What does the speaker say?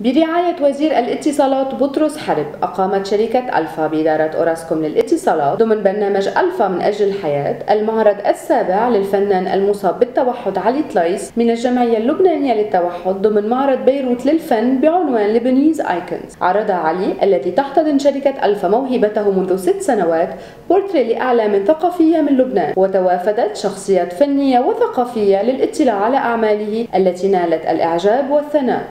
برعاية وزير الاتصالات بطرس حرب أقامت شركة ألفا بإدارة أوراسكوم للاتصالات ضمن برنامج ألفا من أجل الحياة المعرض السابع للفنان المصاب بالتوحد علي طليس من الجمعية اللبنانية للتوحد ضمن معرض بيروت للفن بعنوان Lebanese Icons عرض علي الذي تحتضن شركة ألفا موهبته منذ ست سنوات بورتريه لأعلام ثقافية من لبنان وتوافدت شخصيات فنية وثقافية للاطلاع على أعماله التي نالت الإعجاب والثناء.